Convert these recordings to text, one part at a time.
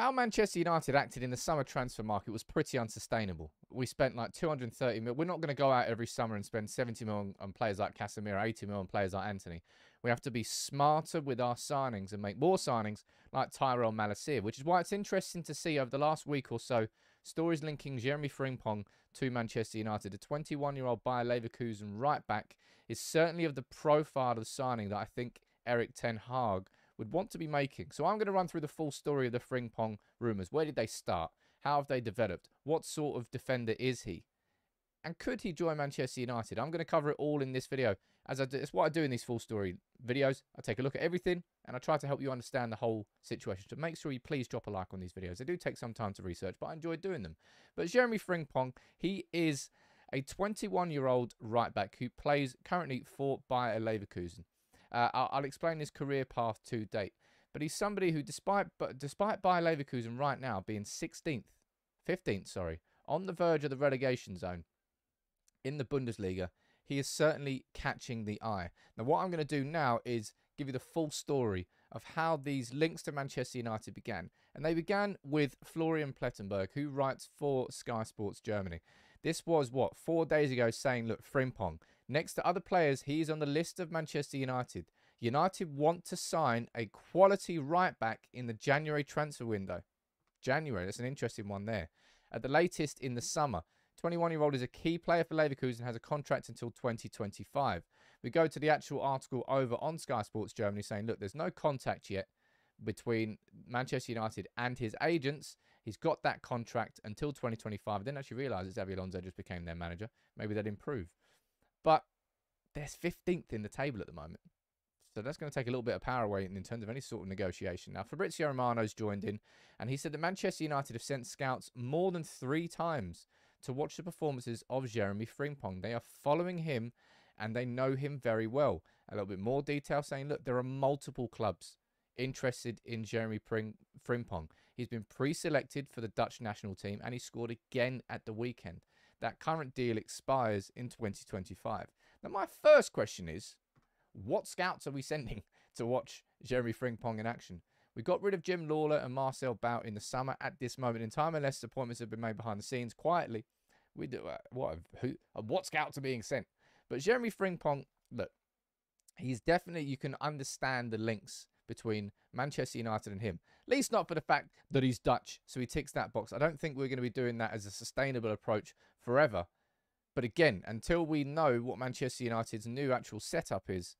How Manchester United acted in the summer transfer market was pretty unsustainable. We spent like 230 mil. We're not going to go out every summer and spend 70 mil on players like Casemiro, 80 mil on players like Antony. We have to be smarter with our signings and make more signings like Tyrell Malacia, which is why it's interesting to see over the last week or so stories linking Jeremie Frimpong to Manchester United. A 21-year-old Bayer Leverkusen right back is certainly of the profile of signing that I think Erik Ten Hag would want to be making. So I'm going to run through the full story of the Frimpong rumours. Where did they start? How have they developed? What sort of defender is he? And could he join Manchester United? I'm going to cover it all in this video. As I do, it's what I do in these full story videos. I take a look at everything and I try to help you understand the whole situation. So make sure you please drop a like on these videos. They do take some time to research, but I enjoy doing them. But Jeremie Frimpong, he is a 21-year-old right back who plays currently for Bayer Leverkusen. Uh, I'll, I'll, explain his career path to date. But he's somebody who, despite but despite Bayer Leverkusen right now being 16th, 15th, sorry, on the verge of the relegation zone in the Bundesliga, he is certainly catching the eye. Now, what I'm going to do now is give you the full story of how these links to Manchester United began. And they began with Florian Plettenberg, who writes for Sky Sports Germany. This was, what, four days ago saying, look, Frimpong, Next to other players, he is on the list of Manchester United. United want to sign a quality right back in the January transfer window. January, that's an interesting one there. At the latest in the summer. 21 year old is a key player for Leverkusen and has a contract until 2025. We go to the actual article over on Sky Sports Germany saying, look, there's no contact yet between Manchester United and his agents. He's got that contract until 2025. I didn't actually realise that Xabi Alonso just became their manager. Maybe they'd improve. But they're 15th in the table at the moment. So that's going to take a little bit of power away in terms of any sort of negotiation. Now, Fabrizio Romano's joined in, and he said that Manchester United have sent scouts more than three times to watch the performances of Jeremie Frimpong. They are following him, and they know him very well. A little bit more detail saying, look, there are multiple clubs interested in Jeremie Frimpong. He's been pre-selected for the Dutch national team, and he scored again at the weekend that current deal expires in 2025. Now, my first question is, what scouts are we sending to watch Jeremie Frimpong in action? We got rid of Jim Lawlor and Marcel Bout in the summer at this moment in time, unless appointments have been made behind the scenes quietly. We do uh, what? Who? Uh, what scouts are being sent? But Jeremie Frimpong, look, he's definitely you can understand the links between Manchester United and him. At least not for the fact that he's Dutch, so he ticks that box. I don't think we're going to be doing that as a sustainable approach forever. But again, until we know what Manchester United's new actual setup is,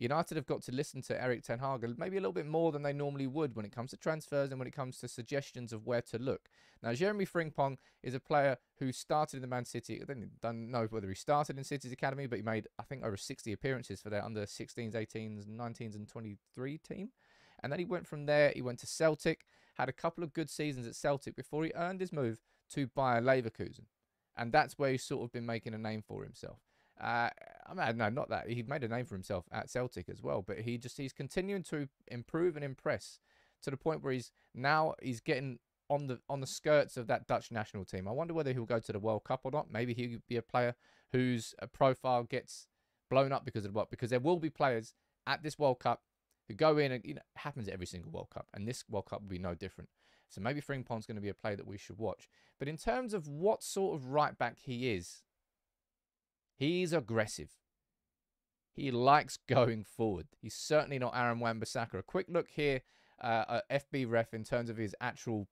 United have got to listen to Erik Ten Hag maybe a little bit more than they normally would when it comes to transfers and when it comes to suggestions of where to look. Now, Jeremie Frimpong is a player who started in the Man City. I don't know whether he started in City's academy, but he made, I think, over 60 appearances for their under 16s, 18s, 19s, and 23 team. And then he went from there, he went to Celtic, had a couple of good seasons at Celtic before he earned his move to Bayer Leverkusen. And that's where he's sort of been making a name for himself. Uh, I mean, no, not that. He made a name for himself at Celtic as well, but he just he's continuing to improve and impress to the point where he's now he's getting on the on the skirts of that Dutch national team. I wonder whether he'll go to the World Cup or not. Maybe he'll be a player whose uh, profile gets blown up because of what? Because there will be players at this World Cup who go in and you know happens every single World Cup, and this World Cup will be no different. So maybe Frimpong's going to be a play that we should watch. But in terms of what sort of right back he is, he's aggressive. He likes going forward. He's certainly not Aaron Wan-Bissaka. A quick look here uh, at FB Ref in terms of his actual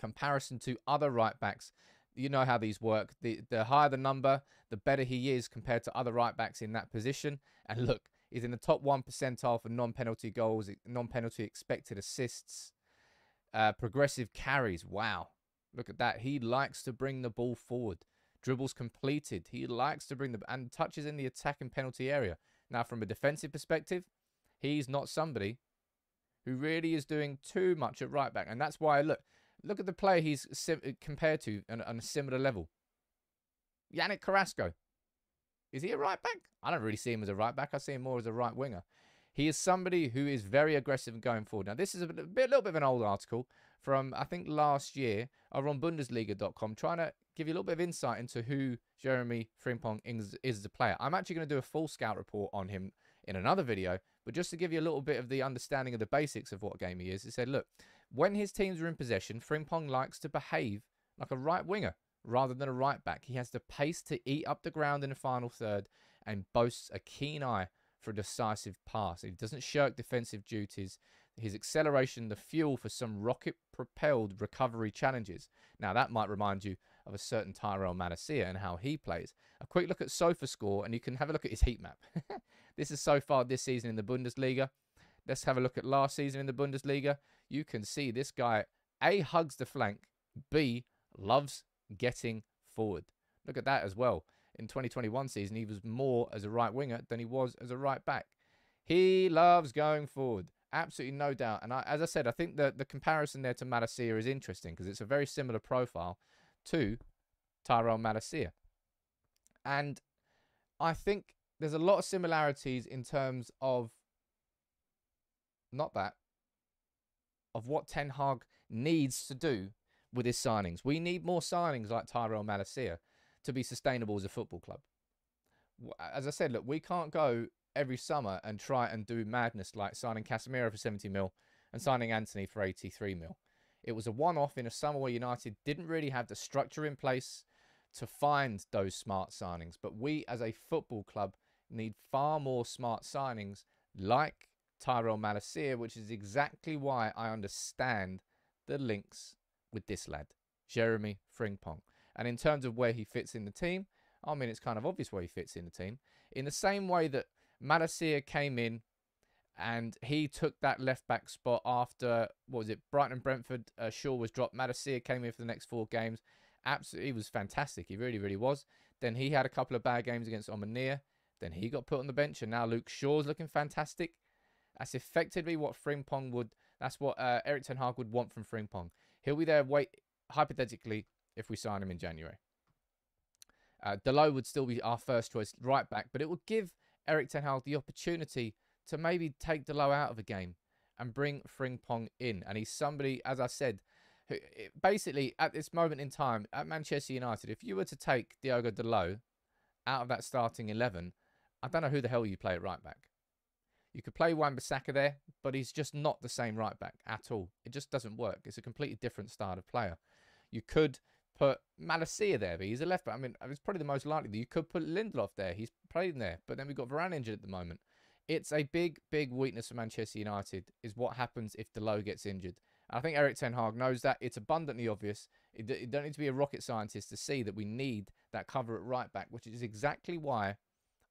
comparison to other right backs. You know how these work. The, the higher the number, the better he is compared to other right backs in that position. And look, he's in the top 1 percentile for non-penalty goals, non-penalty expected assists. Uh, progressive carries. Wow. Look at that. He likes to bring the ball forward. Dribbles completed. He likes to bring the and touches in the attack and penalty area. Now, from a defensive perspective, he's not somebody who really is doing too much at right back, and that's why look look at the player he's compared to on, on a similar level. Yannick Carrasco. Is he a right back? I don't really see him as a right back. I see him more as a right winger. He is somebody who is very aggressive and going forward. Now, this is a, bit, a little bit of an old article from, I think, last year over on Bundesliga.com, trying to give you a little bit of insight into who Jeremie Frimpong is, is as a player. I'm actually going to do a full scout report on him in another video, But just to give you a little bit of the understanding of the basics of what game he is, he said, look, when his teams are in possession, Frimpong likes to behave like a right winger rather than a right back. He has the pace to eat up the ground in the final third and boasts a keen eye for a decisive pass. He doesn't shirk defensive duties. His acceleration, the fuel for some rocket propelled recovery challenges. Now, that might remind you of a certain Tyrell Malacia and how he plays. A quick look at SofaScore, and you can have a look at his heat map. this is so far this season in the Bundesliga. Let's have a look at last season in the Bundesliga. You can see this guy A hugs the flank, B loves getting forward. Look at that as well. In 2021 season, he was more as a right winger than he was as a right back. He loves going forward. Absolutely no doubt. And I, as I said, I think the, the comparison there to Malacia is interesting because it's a very similar profile to Tyrell Malacia. And I think there's a lot of similarities in terms of not that of what Ten Hag needs to do with his signings. We need more signings like Tyrell Malacia to be sustainable as a football club. As I said, look, we can't go every summer and try and do madness like signing Casemiro for 70 mil and signing Antony for 83 mil. It was a one-off in a summer where United didn't really have the structure in place to find those smart signings. But we as a football club need far more smart signings like Tyrell Malacia, which is exactly why I understand the links with this lad, Jeremie Frimpong. And in terms of where he fits in the team, I mean, it's kind of obvious where he fits in the team. In the same way that Malacia came in and he took that left back spot after, what was it, Brighton and Brentford, uh, Shaw was dropped. Malacia came in for the next four games. Absolutely, he was fantastic. He really, really was. Then he had a couple of bad games against Omonia. Then he got put on the bench, and now Luke Shaw's looking fantastic. That's effectively what Frimpong would. That's what uh, Erik Ten Hag would want from Frimpong. He'll be there. Wait, hypothetically, if we sign him in January, uh, Dalot would still be our first choice right back, but it would give Erik Ten Hag the opportunity to maybe take Dalot out of a game and bring Frimpong in. And he's somebody, as I said, who basically at this moment in time at Manchester United, if you were to take Diogo Dalot out of that starting 11, I don't know who the hell you play at right back. You could play Wan-Bissaka there, but he's just not the same right back at all. It just doesn't work. It's a completely different style of player. You could put Malacia there, but he's a left back. I mean, it's probably the most likely. That you could put Lindelof there. He's playing there, but then we've got Varane injured at the moment. It's a big, big weakness for Manchester United is what happens if Dalot gets injured. I think Erik Ten Hag knows that. It's abundantly obvious. You don't need to be a rocket scientist to see that we need that cover at right back, which is exactly why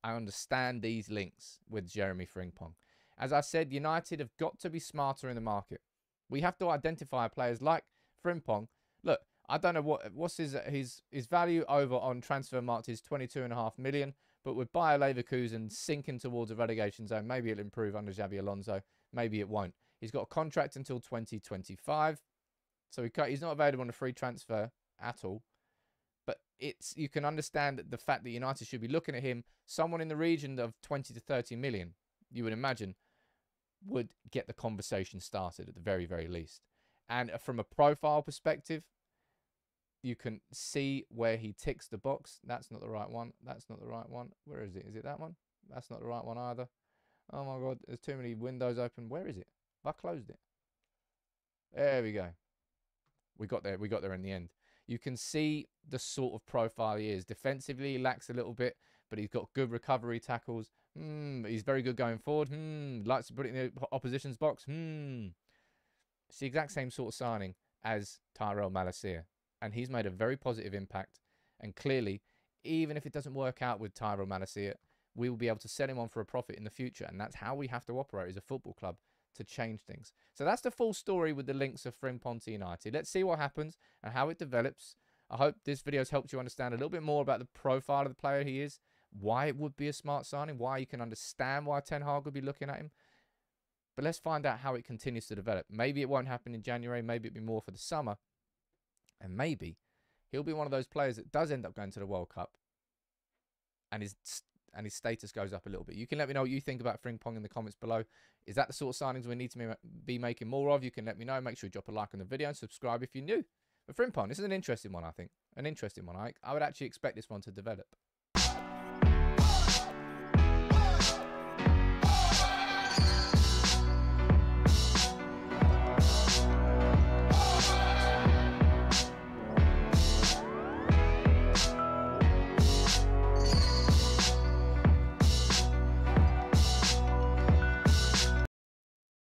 I understand these links with Jeremie Frimpong. As I said, United have got to be smarter in the market. We have to identify players like Frimpong. Look, I don't know what what's his his his value over on transfer Transfermarkt is twenty two and a half million. But with Bayer Leverkusen sinking towards a relegation zone, maybe it'll improve under Xabi Alonso. Maybe it won't. He's got a contract until 2025. So he he's not available on a free transfer at all. But it's you can understand the fact that United should be looking at him. Someone in the region of 20 to 30 million, you would imagine, would get the conversation started at the very, very least. And from a profile perspective, you can see where he ticks the box. That's not the right one. That's not the right one. Where is it? Is it that one? That's not the right one either. Oh my god, there's too many windows open. Where is it? Have I closed it? There we go. We got there. We got there in the end. You can see the sort of profile he is. Defensively, he lacks a little bit, but he's got good recovery tackles. Hmm, he's very good going forward. Hmm, likes to put it in the opposition's box. Hmm. It's the exact same sort of signing as Tyrell Malacia and he's made a very positive impact. And clearly, even if it doesn't work out with Tyrell Malacia, we will be able to sell him on for a profit in the future. And that's how we have to operate as a football club to change things. So that's the full story with the links of Frimpong United. Let's see what happens and how it develops. I hope this video has helped you understand a little bit more about the profile of the player he is, why it would be a smart signing, why you can understand why Ten Hag would be looking at him. But let's find out how it continues to develop. Maybe it won't happen in January, maybe it'll be more for the summer. And maybe he'll be one of those players that does end up going to the World Cup and his and his status goes up a little bit. You can let me know what you think about Frimpong in the comments below. Is that the sort of signings we need to be making more of? You can let me know. Make sure you drop a like on the video and subscribe if you're new. But Frimpong, this is an interesting one, I think. An interesting one. I, I would actually expect this one to develop.